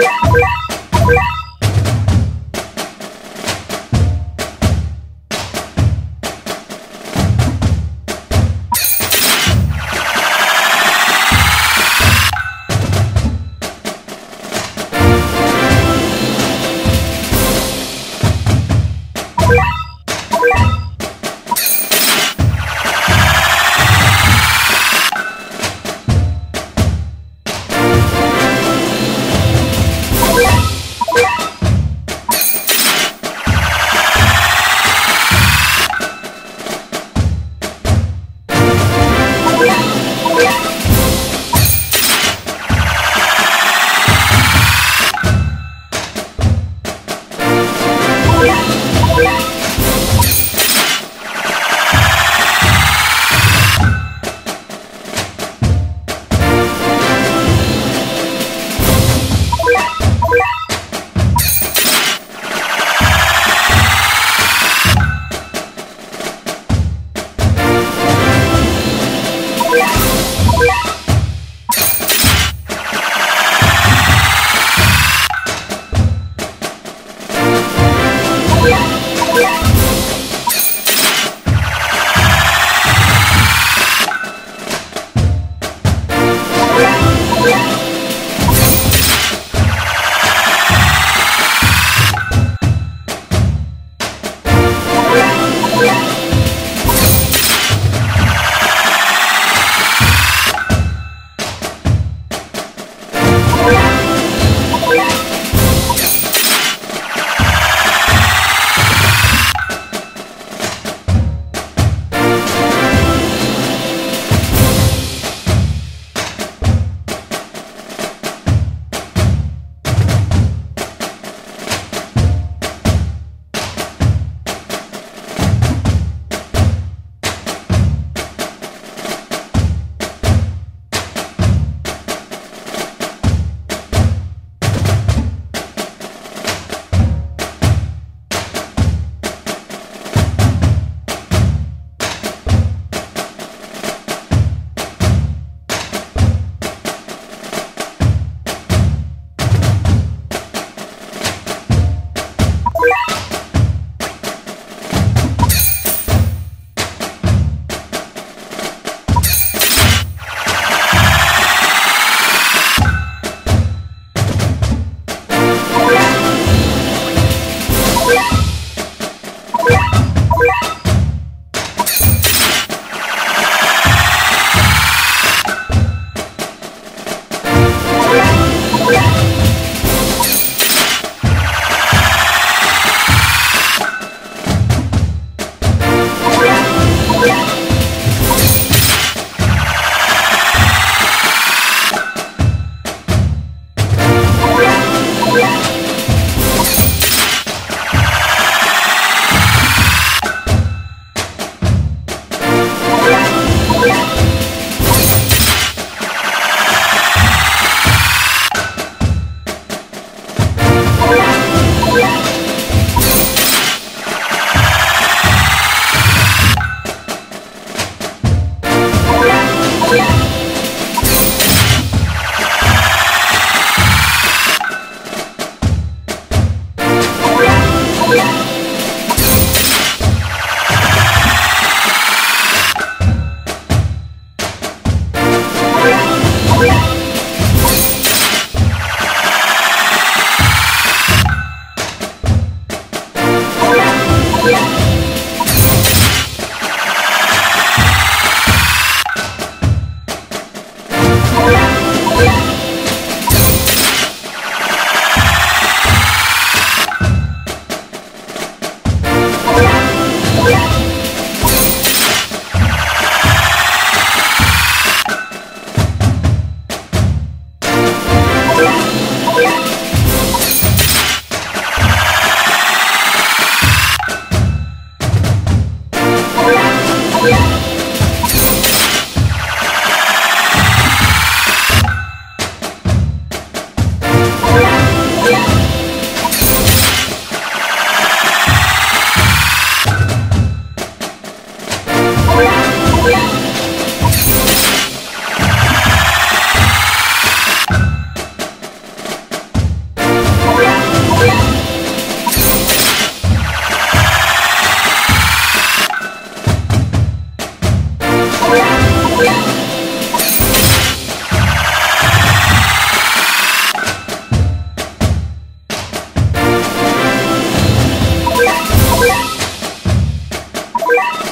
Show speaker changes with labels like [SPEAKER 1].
[SPEAKER 1] Yeah. Yeah. Yeah. Yeah. Yeah!